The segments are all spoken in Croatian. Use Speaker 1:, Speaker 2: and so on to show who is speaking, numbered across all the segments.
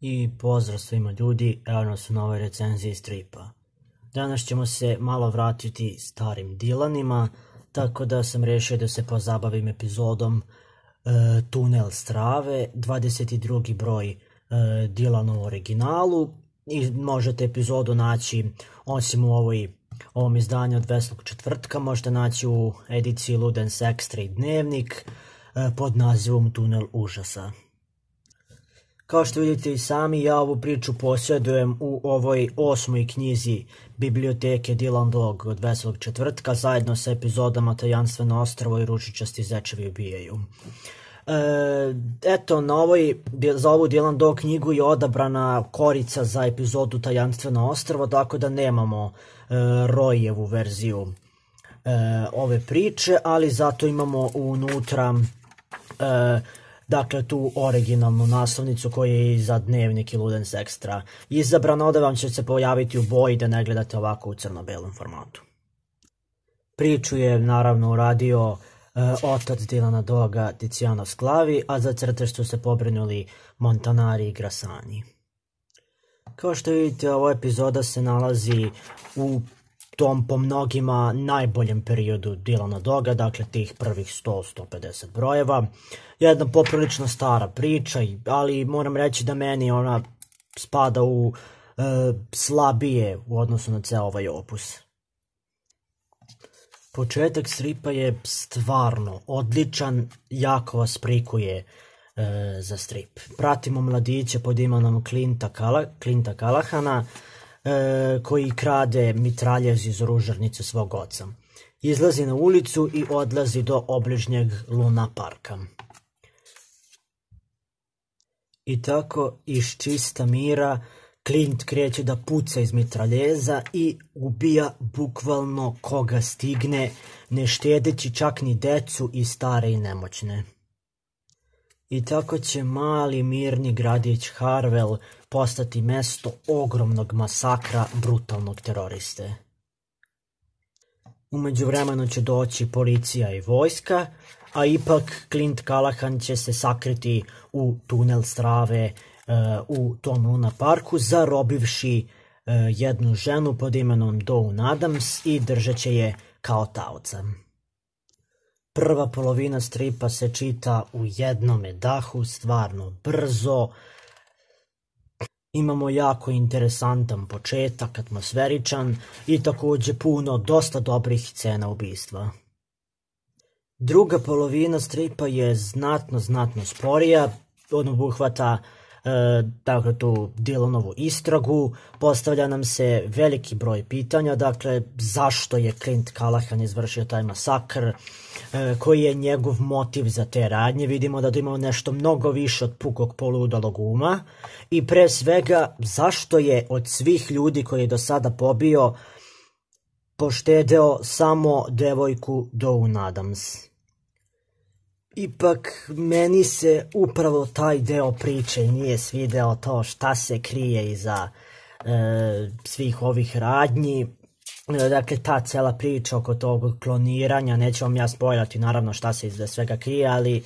Speaker 1: I pozdrav svima ljudi, evo nas u novoj recenziji stripa. Danas ćemo se malo vratiti starim Dilanima, tako da sam rešio da se pozabavim epizodom e, Tunel strave, 22. broj e, u originalu i možete epizodu naći osim u ovoj ovom izdanju od Veslog četvrtka, možete naći u ediciji Ludens Extra i Dnevnik e, pod nazivom Tunel užasa. Kao što vidite i sami, ja ovu priču posjedujem u ovoj osmoj knjizi biblioteke Dylan Dog od Veselog četvrtka zajedno sa epizodama Tajanstveno ostrovo i Ručičasti zečevi ubijaju. E, eto, na ovoj, za ovu Dylan Dog knjigu je odabrana korica za epizodu Tajanstveno ostrovo, tako da nemamo e, Rojevu verziju e, ove priče, ali zato imamo unutra e, dakle tu originalnu naslovnicu koja je i za dnevnik i Ludens Extra izabrana, ovde vam će se pojaviti u boji da ne gledate ovako u crno-belom formatu. Priču je naravno uradio uh, otac Dilana Doga Tiziano Sklavi, a za crtež su se pobrinuli Montanari i Grasani. Kao što vidite, ova epizoda se nalazi u tom po mnogima najboljem periodu Dilana Doga, dakle tih prvih 100-150 brojeva. Jedna poprilično stara priča, ali moram reći da meni ona spada u e, slabije u odnosu na ceo ovaj opus. Početak stripa je stvarno odličan, jako vas prikuje e, za strip. Pratimo mladića pod imenom Klinta, Kala, Klinta Kalahana, koji krade mitraljez iz oružarnice svog oca. Izlazi na ulicu i odlazi do obližnjeg Luna parka. I tako iz čista mira Clint kreće da puca iz mitraljeza i ubija bukvalno koga stigne, ne štedeći čak ni decu i stare i nemoćne. I tako će mali mirni gradić Harvel postati mesto ogromnog masakra brutalnog teroriste. Umeđu vremenu će doći policija i vojska, a ipak Clint Callahan će se sakriti u tunel strave uh, u tom Luna parku, zarobivši uh, jednu ženu pod imenom Dawn Adams i držeće je kao taoca. Prva polovina stripa se čita u jednome dahu, stvarno brzo. Imamo jako interesantan početak, atmosferičan i takođe puno dosta dobrih scena ubistva. Druga polovina stripa je znatno, znatno sporija, on obuhvata dakle tu Dylanovu istragu, postavlja nam se veliki broj pitanja, dakle zašto je Clint Callahan izvršio taj masakr, e, koji je njegov motiv za te radnje, vidimo da imamo nešto mnogo više od pukog poludalog uma. I pre svega zašto je od svih ljudi koji je do sada pobio poštedeo samo devojku Dawn Adams. Ipak, meni se upravo taj deo priče nije svideo to šta se krije iza e, svih ovih radnji. E, dakle, ta cela priča oko tog kloniranja, neću vam ja spojati naravno šta se iza svega krije, ali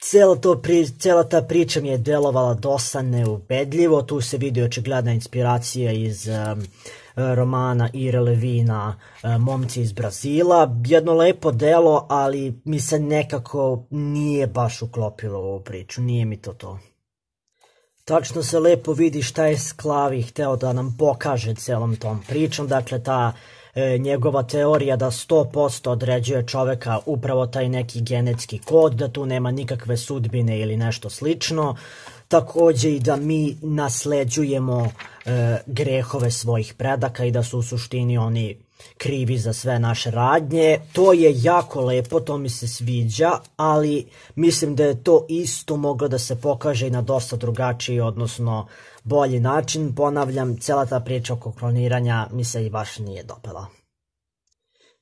Speaker 1: cela, to pri, cela ta priča mi je delovala dosta neubedljivo, tu se vidi očigledna inspiracija iz um, romana Ire Levina e, Momci iz Brazila. Jedno lepo delo, ali mi se nekako nije baš uklopilo ovu priču, nije mi to to. Tačno se lepo vidi šta je Sklavi hteo da nam pokaže celom tom pričom, dakle ta e, njegova teorija da 100% određuje čoveka upravo taj neki genetski kod, da tu nema nikakve sudbine ili nešto slično, takođe i da mi nasleđujemo e, grehove svojih predaka i da su u suštini oni krivi za sve naše radnje. To je jako lepo, to mi se sviđa, ali mislim da je to isto moglo da se pokaže i na dosta drugačiji, odnosno bolji način. Ponavljam, cela ta priča oko kloniranja mi se i baš nije dopela.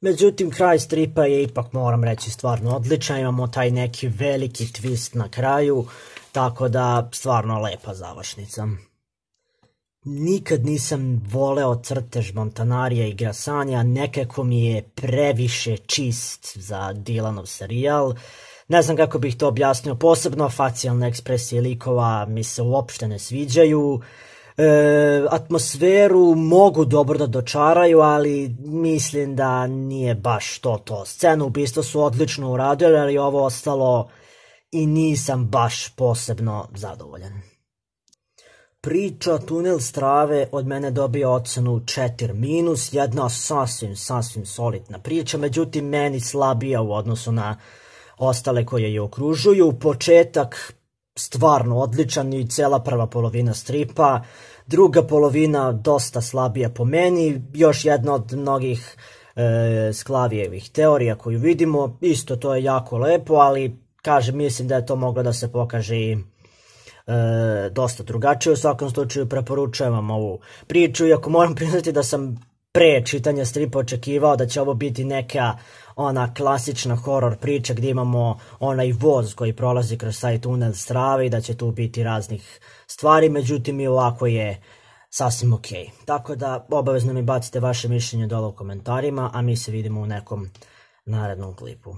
Speaker 1: Međutim, kraj stripa je ipak, moram reći, stvarno odličan. Imamo taj neki veliki twist na kraju, tako da stvarno lepa završnica. Nikad nisam voleo crtež Montanarija i Grasanja, nekako mi je previše čist za Dylanov serijal. ne znam kako bih to objasnio, posebno facijalne ekspresije likova mi se uopšte ne sviđaju, e, atmosferu mogu dobro da dočaraju, ali mislim da nije baš to to. Scenu ubistva su odlično uradili, ali ovo ostalo i nisam baš posebno zadovoljan. Priča Tunel strave od mene dobio ocenu 4 minus, jedna sasvim, sasvim solidna priča, međutim meni slabija u odnosu na ostale koje je okružuju. Početak stvarno odličan i cela prva polovina stripa, druga polovina dosta slabija po meni, još jedna od mnogih e, Sklavijevih teorija koju vidimo, isto to je jako lepo, ali kažem, mislim da je to moglo da se pokaže i e, dosta drugačije. U svakom slučaju preporučujem vam ovu priču, iako moram priznati da sam pre čitanja stripa očekivao da će ovo biti neka ona klasična horor priča gdje imamo onaj voz koji prolazi kroz taj tunel strave i da će tu biti raznih stvari, međutim i ovako je sasvim ok. Tako da obavezno mi bacite vaše mišljenje dole u komentarima, a mi se vidimo u nekom narednom klipu.